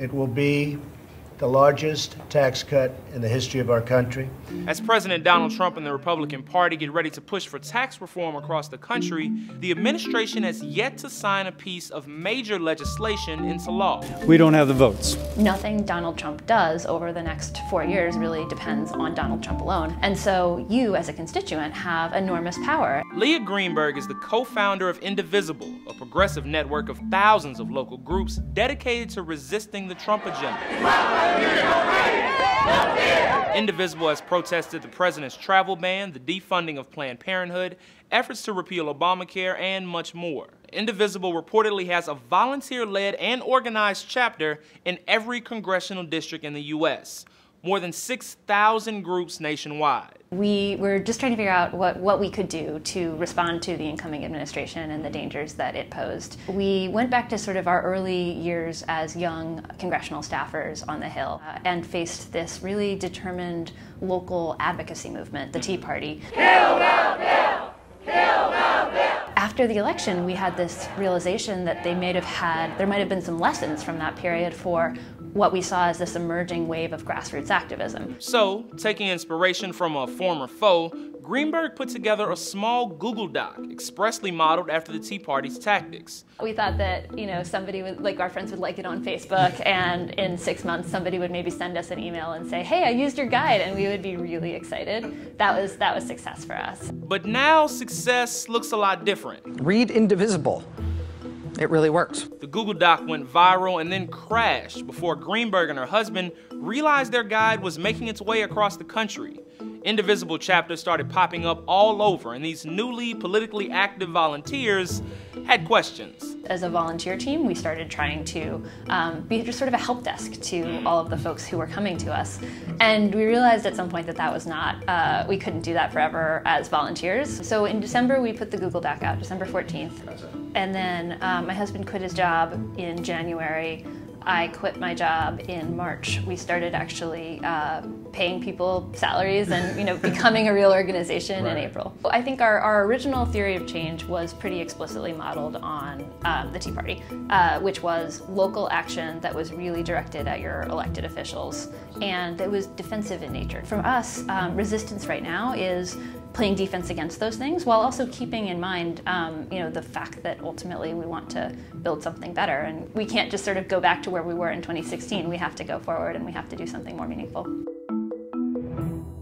It will be the largest tax cut in the history of our country. As President Donald Trump and the Republican Party get ready to push for tax reform across the country, the administration has yet to sign a piece of major legislation into law. We don't have the votes. Nothing Donald Trump does over the next four years really depends on Donald Trump alone. And so you, as a constituent, have enormous power. Leah Greenberg is the co-founder of Indivisible, a progressive network of thousands of local groups dedicated to resisting the Trump agenda. Indivisible has protested the president's travel ban, the defunding of Planned Parenthood, efforts to repeal Obamacare, and much more. Indivisible reportedly has a volunteer led and organized chapter in every congressional district in the U.S more than 6,000 groups nationwide. We were just trying to figure out what, what we could do to respond to the incoming administration and the dangers that it posed. We went back to sort of our early years as young congressional staffers on the Hill uh, and faced this really determined local advocacy movement, the Tea Party. Kill now, kill! Kill now, kill! After the election, we had this realization that they may have had, there might have been some lessons from that period for what we saw as this emerging wave of grassroots activism. So, taking inspiration from a former foe, Greenberg put together a small Google Doc expressly modeled after the Tea Party's tactics. We thought that, you know, somebody would, like our friends would like it on Facebook, and in six months somebody would maybe send us an email and say, hey, I used your guide, and we would be really excited. That was, that was success for us. But now success looks a lot different. Read Indivisible. It really works. The Google Doc went viral and then crashed before Greenberg and her husband realized their guide was making its way across the country. Indivisible chapters started popping up all over, and these newly politically active volunteers had questions. As a volunteer team, we started trying to um, be just sort of a help desk to all of the folks who were coming to us. And we realized at some point that that was not, uh, we couldn't do that forever as volunteers. So in December, we put the Google Doc out, December 14th. And then um, my husband quit his job in January. I quit my job in March. We started actually uh, paying people salaries and you know becoming a real organization right. in April. I think our, our original theory of change was pretty explicitly modeled on um, the Tea Party, uh, which was local action that was really directed at your elected officials and it was defensive in nature. From us, um, resistance right now is playing defense against those things while also keeping in mind um, you know the fact that ultimately we want to build something better and we can't just sort of go back to where we were in 2016 we have to go forward and we have to do something more meaningful Thank you.